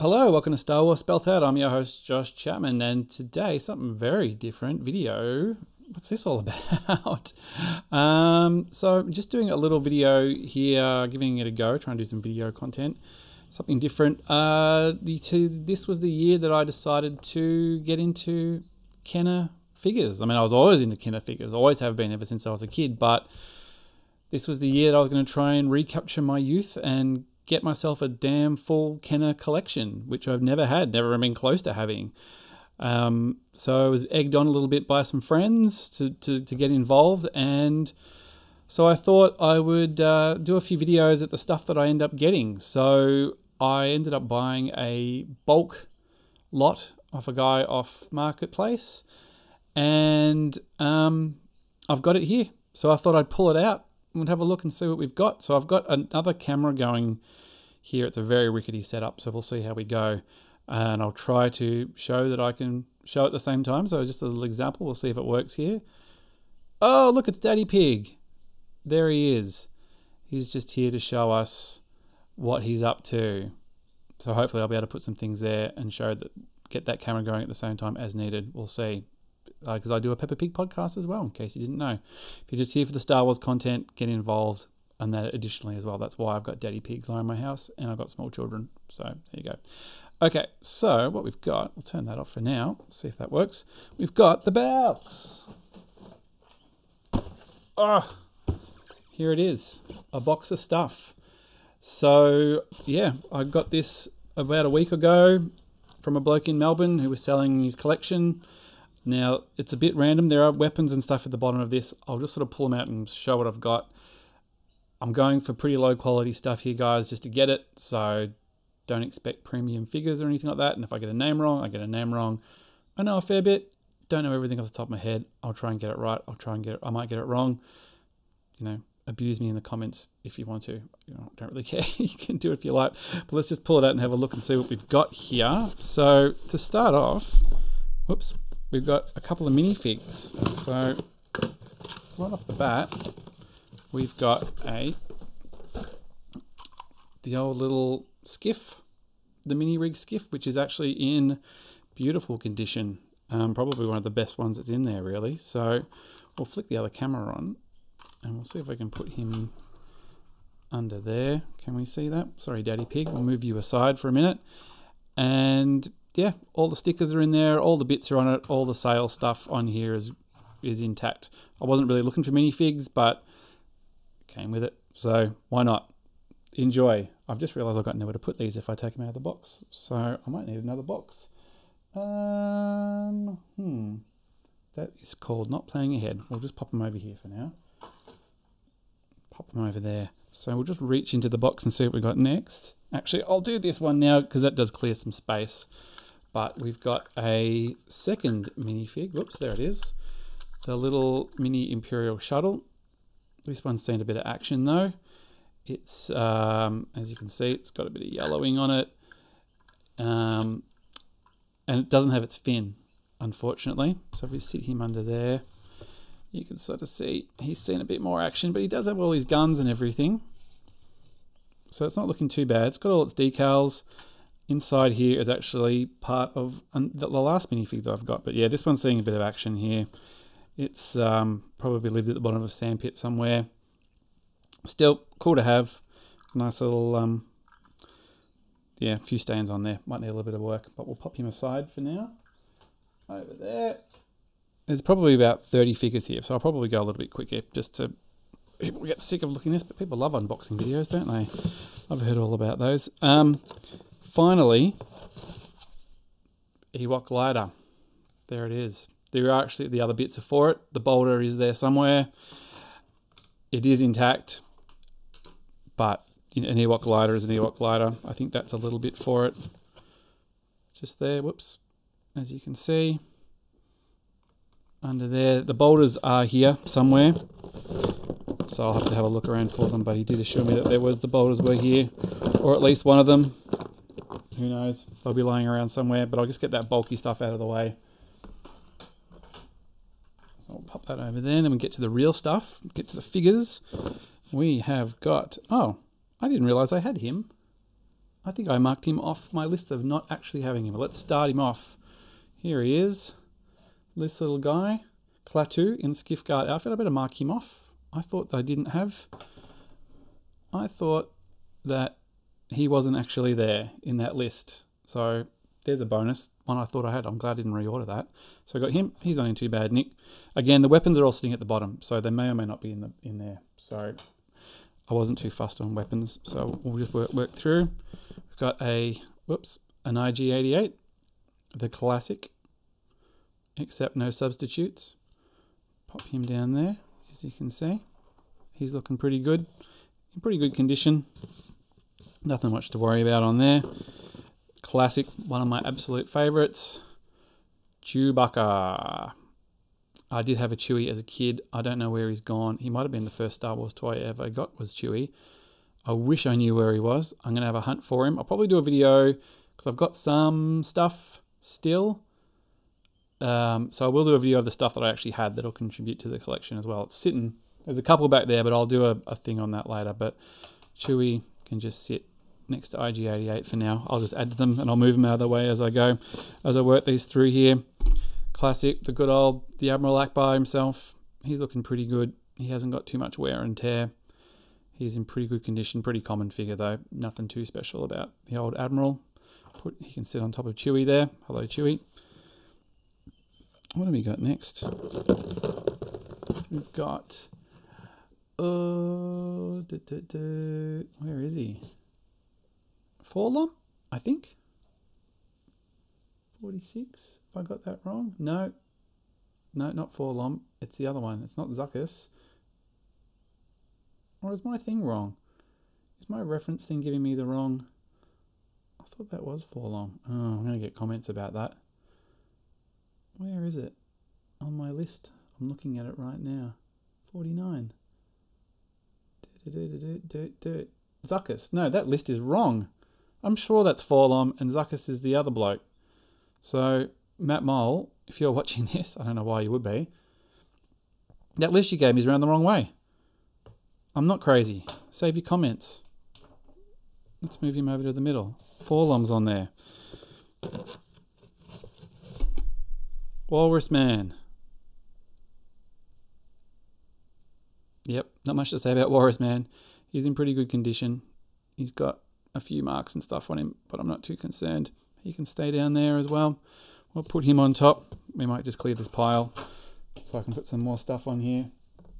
Hello, welcome to Star Wars Spelt Out. I'm your host, Josh Chapman, and today something very different video. What's this all about? um, so, just doing a little video here, giving it a go, trying to do some video content, something different. Uh, the, to, this was the year that I decided to get into Kenner figures. I mean, I was always into Kenner figures, always have been ever since I was a kid, but this was the year that I was going to try and recapture my youth and get myself a damn full Kenner collection, which I've never had, never been close to having. Um, so I was egged on a little bit by some friends to, to, to get involved, and so I thought I would uh, do a few videos at the stuff that I end up getting. So I ended up buying a bulk lot off a guy off Marketplace, and um, I've got it here. So I thought I'd pull it out and have a look and see what we've got. So I've got another camera going here. It's a very rickety setup, so we'll see how we go. And I'll try to show that I can show at the same time. So just a little example, we'll see if it works here. Oh, look, it's Daddy Pig. There he is. He's just here to show us what he's up to. So hopefully I'll be able to put some things there and show that, get that camera going at the same time as needed. We'll see because uh, I do a Peppa Pig podcast as well, in case you didn't know. If you're just here for the Star Wars content, get involved and that additionally as well. That's why I've got daddy pigs around my house and I've got small children. So there you go. Okay, so what we've got, we'll turn that off for now, see if that works. We've got the box. Oh, here it is, a box of stuff. So yeah, I got this about a week ago from a bloke in Melbourne who was selling his collection. Now, it's a bit random. There are weapons and stuff at the bottom of this. I'll just sort of pull them out and show what I've got. I'm going for pretty low quality stuff here, guys, just to get it. So don't expect premium figures or anything like that. And if I get a name wrong, I get a name wrong. I know a fair bit. Don't know everything off the top of my head. I'll try and get it right. I'll try and get it. I might get it wrong. You know, abuse me in the comments if you want to. You know, don't really care. you can do it if you like. But let's just pull it out and have a look and see what we've got here. So to start off, whoops, we've got a couple of minifigs. So right off the bat, we've got a the old little skiff, the mini rig skiff, which is actually in beautiful condition. Um, probably one of the best ones that's in there, really. So we'll flick the other camera on and we'll see if I can put him under there. Can we see that? Sorry, Daddy Pig. We'll move you aside for a minute. And yeah, all the stickers are in there, all the bits are on it, all the sale stuff on here is is intact. I wasn't really looking for minifigs, but came with it. So why not? Enjoy. I've just realised I've got nowhere to put these if I take them out of the box. So I might need another box. Um, hmm. That is called not playing ahead. We'll just pop them over here for now. Pop them over there. So we'll just reach into the box and see what we got next. Actually, I'll do this one now because that does clear some space. But we've got a second minifig. Whoops, there it is. The little mini Imperial shuttle. This one's seen a bit of action though. It's, um, as you can see, it's got a bit of yellowing on it. Um, and it doesn't have its fin, unfortunately. So if we sit him under there, you can sort of see he's seen a bit more action, but he does have all his guns and everything. So it's not looking too bad. It's got all its decals. Inside here is actually part of the last minifig that I've got. But yeah, this one's seeing a bit of action here. It's um, probably lived at the bottom of a sandpit somewhere. Still cool to have. Nice little, um, yeah, a few stains on there. Might need a little bit of work, but we'll pop him aside for now. Over there. There's probably about 30 figures here, so I'll probably go a little bit quicker just to people get sick of looking at this, but people love unboxing videos, don't they? I've heard all about those. Um, finally, Ewok glider. There it is. There are actually the other bits are for it. The boulder is there somewhere. It is intact but an Ewok glider is an Ewok glider. I think that's a little bit for it. Just there, whoops, as you can see. Under there, the boulders are here somewhere. So I'll have to have a look around for them, but he did assure me that there was the boulders were here, or at least one of them. Who knows? They'll be lying around somewhere, but I'll just get that bulky stuff out of the way. So I'll pop that over there, and then we get to the real stuff, get to the figures we have got. Oh, I didn't realize I had him. I think I marked him off my list of not actually having him. Let's start him off. Here he is. This little guy. Klaatu in Skiff Guard outfit. I better mark him off. I thought I didn't have. I thought that he wasn't actually there in that list. So there's a bonus. One I thought I had. I'm glad I didn't reorder that. So I got him. He's in too bad, Nick. Again, the weapons are all sitting at the bottom, so they may or may not be in the in there. So I wasn't too fussed on weapons, so we'll just work work through. We've got a whoops an IG88, the classic, except no substitutes. Pop him down there, as you can see. He's looking pretty good, in pretty good condition. Nothing much to worry about on there. Classic, one of my absolute favourites, Chewbacca. I did have a Chewie as a kid. I don't know where he's gone. He might have been the first Star Wars toy I ever got was Chewie. I wish I knew where he was. I'm going to have a hunt for him. I'll probably do a video because I've got some stuff still. Um, so I will do a video of the stuff that I actually had that'll contribute to the collection as well. It's sitting, there's a couple back there, but I'll do a, a thing on that later. But Chewie can just sit next to IG88 for now. I'll just add them and I'll move them out of the way as I go, as I work these through here. Classic, the good old, the Admiral Ackbar himself. He's looking pretty good. He hasn't got too much wear and tear. He's in pretty good condition, pretty common figure though. Nothing too special about the old Admiral. Put, he can sit on top of Chewy there. Hello, Chewy. What have we got next? We've got. Uh, duh, duh. where is he? 4-LOM, I think. 46, if I got that wrong. No, no, not 4-LOM. It's the other one. It's not Zuckuss. Or is my thing wrong? Is my reference thing giving me the wrong... I thought that was 4-LOM. Oh, I'm going to get comments about that. Where is it? On my list. I'm looking at it right now. 49. Zuckuss. No, that list is wrong. I'm sure that's 4-LOM and Zuckuss is the other bloke. So, Matt Mole, if you're watching this, I don't know why you would be, that list you gave me is around the wrong way. I'm not crazy. Save your comments. Let's move him over to the middle. 4-LOM's on there. Walrus Man. Yep, not much to say about Walrus Man. He's in pretty good condition. He's got a few marks and stuff on him, but I'm not too concerned. He can stay down there as well. We'll put him on top. We might just clear this pile so I can put some more stuff on here.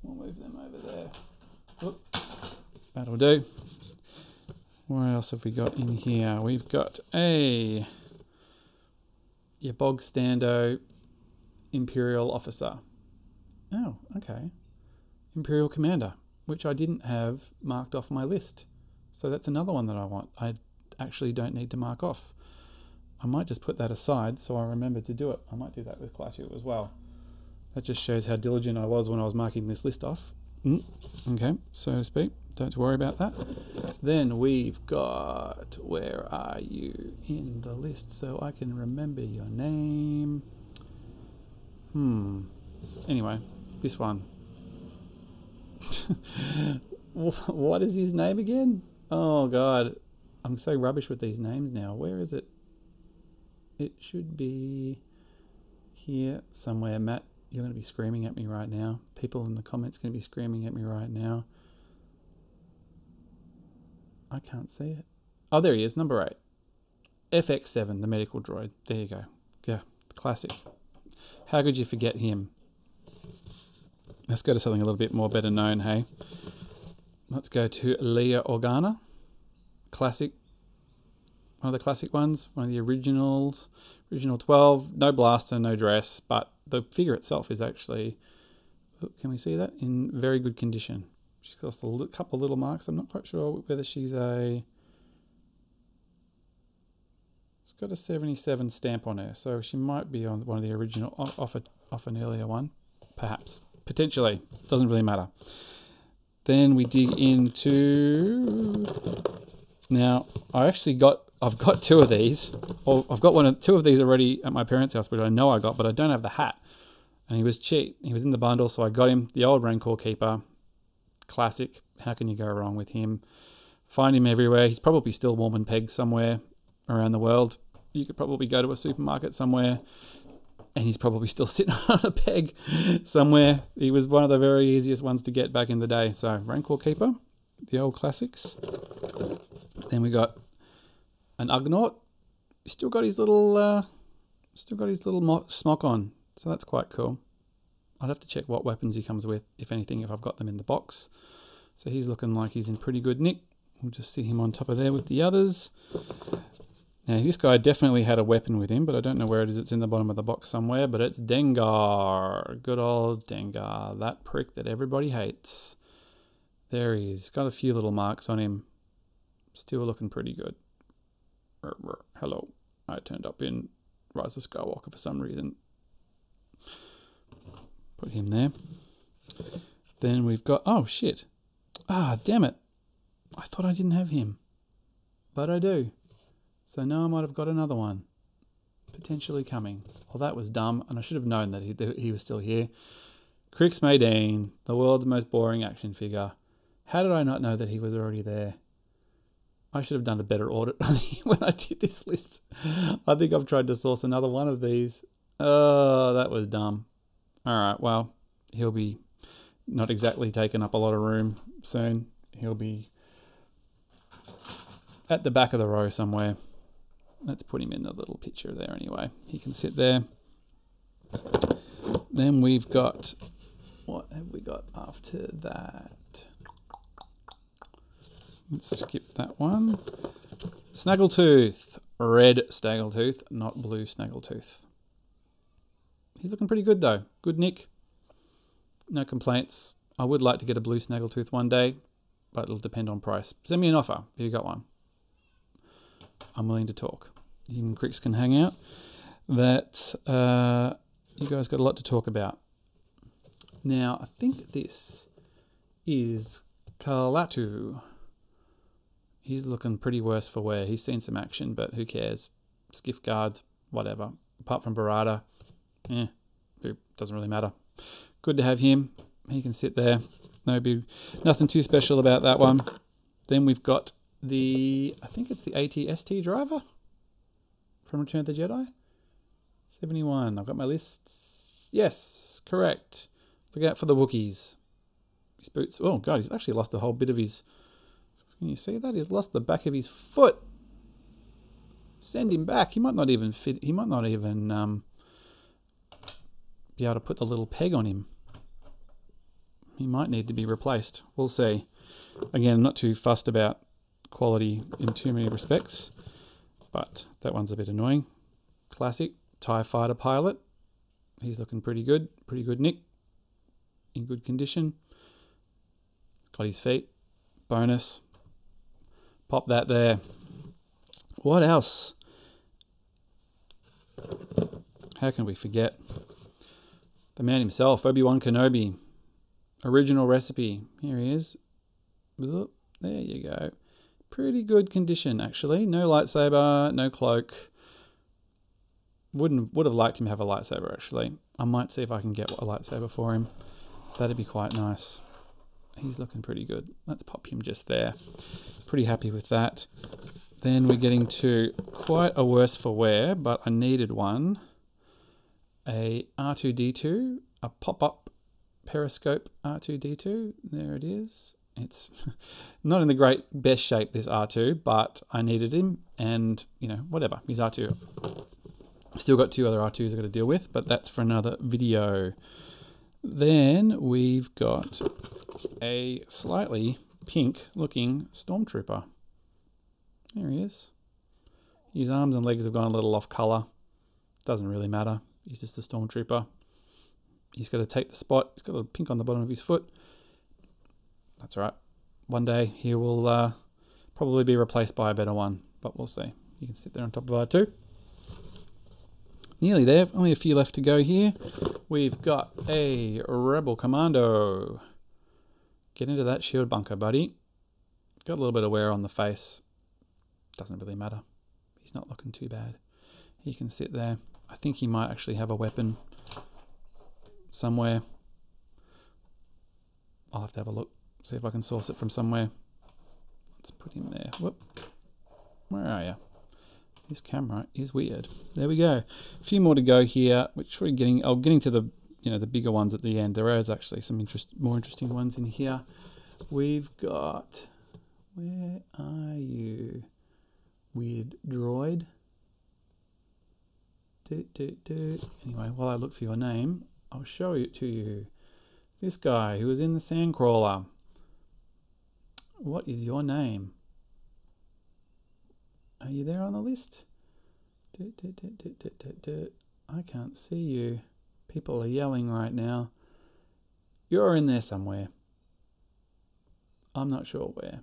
We'll move them over there. Oop. That'll do. What else have we got in here? We've got a your bog stando Imperial officer. Oh, okay. Imperial commander, which I didn't have marked off my list. So that's another one that I want. I actually don't need to mark off. I might just put that aside so I remember to do it. I might do that with Klaatu as well. That just shows how diligent I was when I was marking this list off. Mm, okay, so to speak. Don't worry about that. Then we've got, where are you in the list so I can remember your name? Hmm. Anyway, this one. what is his name again? Oh god, I'm so rubbish with these names now. Where is it? It should be here somewhere. Matt, you're going to be screaming at me right now. People in the comments going to be screaming at me right now. I can't see it. Oh, there he is, number eight. FX7, the medical droid. There you go. Yeah, classic. How could you forget him? Let's go to something a little bit more better known, hey? Let's go to Leia Organa. Classic. One of the classic ones. One of the originals. Original 12. No blaster, no dress. But the figure itself is actually... Oh, can we see that? In very good condition. She's got a couple of little marks. I'm not quite sure whether she's a... It's got a 77 stamp on her. So she might be on one of the original... Off, a, off an earlier one. Perhaps. Potentially. Doesn't really matter. Then we dig into. Now, I actually got. I've got two of these. Well, I've got one of two of these already at my parents' house, which I know I got, but I don't have the hat. And he was cheap. He was in the bundle, so I got him. The old Rancor Keeper, classic. How can you go wrong with him? Find him everywhere. He's probably still warm and pegged somewhere around the world. You could probably go to a supermarket somewhere and he's probably still sitting on a peg somewhere. He was one of the very easiest ones to get back in the day. So Rancor Keeper, the old classics. Then we got an Ugnaught. Still got his little, uh, still got his little smock on. So that's quite cool. I'd have to check what weapons he comes with, if anything, if I've got them in the box. So he's looking like he's in pretty good nick. We'll just see him on top of there with the others. Now, this guy definitely had a weapon with him, but I don't know where it is. It's in the bottom of the box somewhere, but it's Dengar. Good old Dengar. That prick that everybody hates. There he is. Got a few little marks on him. Still looking pretty good. Hello. I turned up in Rise of Skywalker for some reason. Put him there. Then we've got... Oh, shit. Ah, damn it. I thought I didn't have him. But I do. So now I might have got another one. Potentially coming. Well, that was dumb, and I should have known that he, he was still here. Crix Madine, the world's most boring action figure. How did I not know that he was already there? I should have done a better audit when I did this list. I think I've tried to source another one of these. Oh, that was dumb. All right, well, he'll be not exactly taking up a lot of room soon. He'll be at the back of the row somewhere. Let's put him in the little picture there anyway. He can sit there. Then we've got, what have we got after that? Let's skip that one. Snaggletooth. Red Snaggletooth, not blue Snaggletooth. He's looking pretty good though. Good nick. No complaints. I would like to get a blue Snaggletooth one day, but it'll depend on price. Send me an offer if you got one. I'm willing to talk. Even Crix can hang out. That uh, you guys got a lot to talk about. Now, I think this is Klaatu. He's looking pretty worse for wear. He's seen some action, but who cares? Skiff guards, whatever. Apart from Barada, yeah, doesn't really matter. Good to have him. He can sit there. No big, nothing too special about that one. Then we've got the, I think it's the AT-ST driver from Return of the Jedi. 71. I've got my lists. Yes, correct. Look out for the Wookiees. His boots. Oh, God, he's actually lost a whole bit of his... Can you see that? He's lost the back of his foot. Send him back. He might not even fit... He might not even um, be able to put the little peg on him. He might need to be replaced. We'll see. Again, not too fussed about quality in too many respects, but that one's a bit annoying. Classic TIE fighter pilot. He's looking pretty good. Pretty good nick. In good condition. Got his feet. Bonus. Pop that there. What else? How can we forget? The man himself, Obi-Wan Kenobi. Original recipe. Here he is. There you go. Pretty good condition, actually. No lightsaber, no cloak. Wouldn't would have liked him to have a lightsaber, actually. I might see if I can get a lightsaber for him. That'd be quite nice. He's looking pretty good. Let's pop him just there. Pretty happy with that. Then we're getting to quite a worse for wear, but I needed one a R2D2, a pop-up periscope R2D2. There it is. It's not in the great best shape, this R2, but I needed him, and, you know, whatever, he's R2. Still got two other R2s I've got to deal with, but that's for another video. Then we've got a slightly pink-looking Stormtrooper. There he is. His arms and legs have gone a little off colour. Doesn't really matter. He's just a stormtrooper. He's got to take the spot. He's got a little pink on the bottom of his foot. That's all right. One day he will uh, probably be replaced by a better one, but we'll see. You can sit there on top of R2. Nearly there. Only a few left to go here. We've got a Rebel Commando. Get into that shield bunker, buddy. Got a little bit of wear on the face. Doesn't really matter. He's not looking too bad. He can sit there. I think he might actually have a weapon somewhere. I'll have to have a look, see if I can source it from somewhere. Let's put him there. Whoop. Where are you? This camera is weird. There we go. A few more to go here, which we're getting. Oh, getting to the you know the bigger ones at the end. There is actually some interest, more interesting ones in here. We've got. Where are you? Weird droid. Do, do, do. Anyway, while I look for your name, I'll show it to you. This guy who was in the Sandcrawler. What is your name? Are you there on the list? I can't see you. People are yelling right now. You're in there somewhere. I'm not sure where.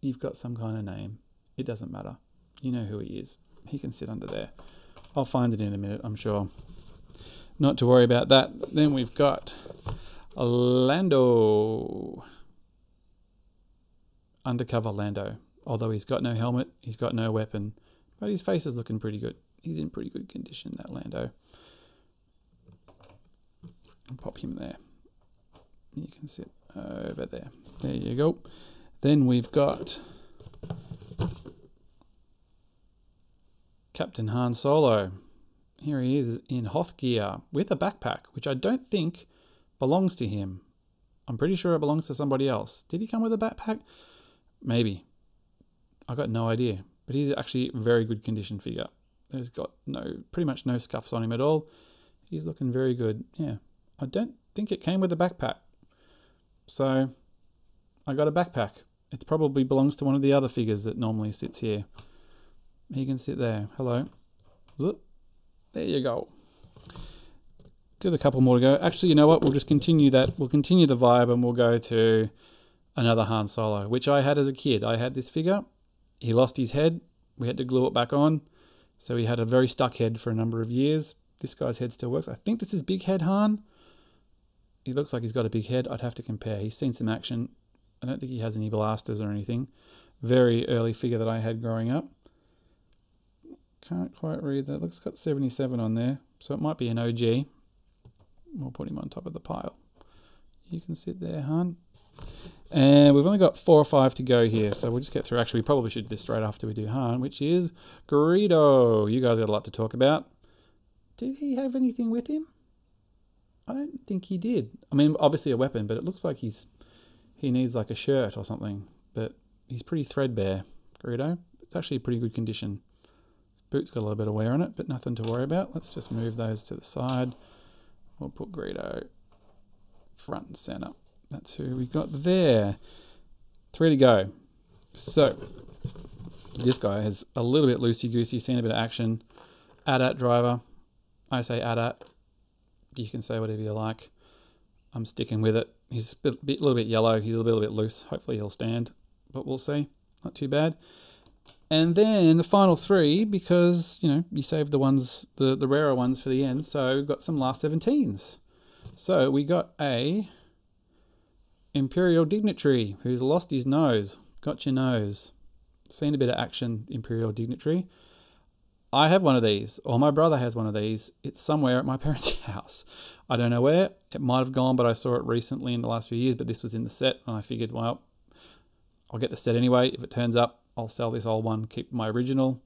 You've got some kind of name. It doesn't matter. You know who he is. He can sit under there. I'll find it in a minute, I'm sure. Not to worry about that. Then we've got Lando. Undercover Lando. Although he's got no helmet, he's got no weapon, but his face is looking pretty good. He's in pretty good condition, that Lando. I'll pop him there. You can sit over there. There you go. Then we've got Captain Han Solo. Here he is in Hoth gear with a backpack, which I don't think belongs to him. I'm pretty sure it belongs to somebody else. Did he come with a backpack? Maybe. I got no idea. But he's actually very good condition figure. He's got no, pretty much no scuffs on him at all. He's looking very good. Yeah. I don't think it came with a backpack. So I got a backpack. It probably belongs to one of the other figures that normally sits here. He can sit there. Hello. There you go. Got a couple more to go. Actually, you know what? We'll just continue that. We'll continue the vibe and we'll go to another Han Solo, which I had as a kid. I had this figure. He lost his head. We had to glue it back on. So he had a very stuck head for a number of years. This guy's head still works. I think this is Big Head Han. He looks like he's got a big head. I'd have to compare. He's seen some action. I don't think he has any blasters or anything. Very early figure that I had growing up. Can't quite read that. Looks got 77 on there. So it might be an OG. We'll put him on top of the pile. You can sit there, Han. And we've only got four or five to go here, so we'll just get through. Actually, we probably should do this straight after we do Han, which is Greedo. You guys got a lot to talk about. Did he have anything with him? I don't think he did. I mean, obviously a weapon, but it looks like he's he needs like a shirt or something. But he's pretty threadbare, Greedo. It's actually pretty good condition. Boot's got a little bit of wear on it, but nothing to worry about. Let's just move those to the side. We'll put Greedo front and center. That's who we got there. Three to go. So, this guy has a little bit loosey-goosey, seen a bit of action. AT-AT driver. I say AT-AT. You can say whatever you like. I'm sticking with it. He's a bit, little bit yellow. He's a little bit loose. Hopefully he'll stand, but we'll see. Not too bad. And then the final three, because, you know, you saved the ones, the, the rarer ones for the end. So we've got some last 17s. So we got a Imperial Dignitary who's lost his nose. Got your nose. Seen a bit of action, Imperial Dignitary. I have one of these, or my brother has one of these. It's somewhere at my parents' house. I don't know where. It might have gone, but I saw it recently in the last few years. But this was in the set, and I figured, well, I'll get the set anyway. If it turns up, I'll sell this old one, keep my original.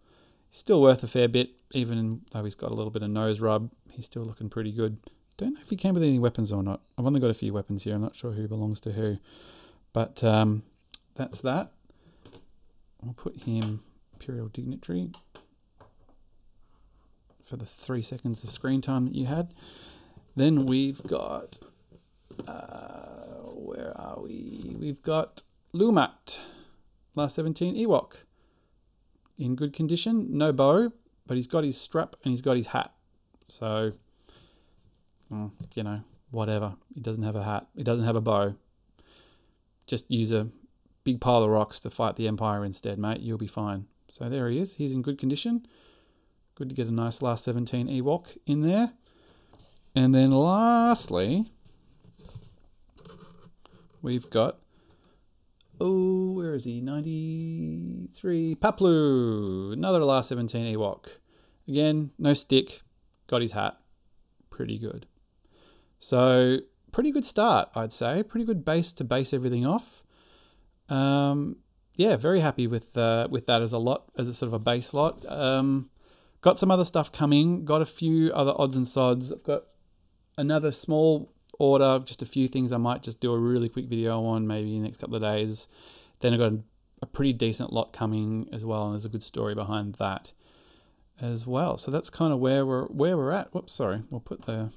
Still worth a fair bit, even though he's got a little bit of nose rub. He's still looking pretty good. Don't know if he came with any weapons or not. I've only got a few weapons here. I'm not sure who belongs to who. But um, that's that. I'll put him Imperial Dignitary for the three seconds of screen time that you had. Then we've got, uh, where are we? We've got Lumat, last 17 Ewok. In good condition, no bow, but he's got his strap and he's got his hat. So mm, you know, whatever. He doesn't have a hat. He doesn't have a bow. Just use a big pile of rocks to fight the Empire instead, mate. You'll be fine. So there he is. He's in good condition. Good to get a nice last 17 Ewok in there. And then lastly, we've got, oh, where is he? 93, Paploo. Another last 17 Ewok. Again, no stick. Got his hat. Pretty good. So pretty good start, I'd say. Pretty good base to base everything off. Um, yeah, very happy with uh, with that as a lot, as a sort of a base lot. Um, got some other stuff coming. Got a few other odds and sods. I've got another small order, just a few things I might just do a really quick video on maybe in the next couple of days. Then I've got a, a pretty decent lot coming as well, and there's a good story behind that as well. So that's kind of where we're where we're at. Whoops, sorry. We'll put the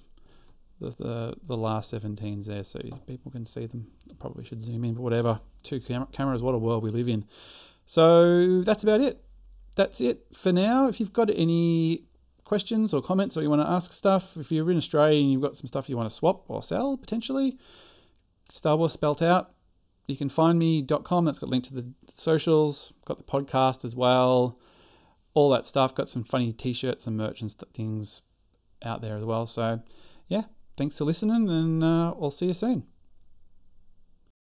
the, the, the last 17s there so people can see them. I probably should zoom in, but whatever. Two cam- cameras, what a world we live in. So that's about it. That's it for now. If you've got any questions or comments or you want to ask stuff, if you're in Australia and you've got some stuff you want to swap or sell potentially, Star Wars spelt out. You can find me.com. That's got a link to the socials, got the podcast as well, all that stuff. Got some funny t shirts and merch and things out there as well. So, yeah, thanks for listening, and uh, I'll see you soon.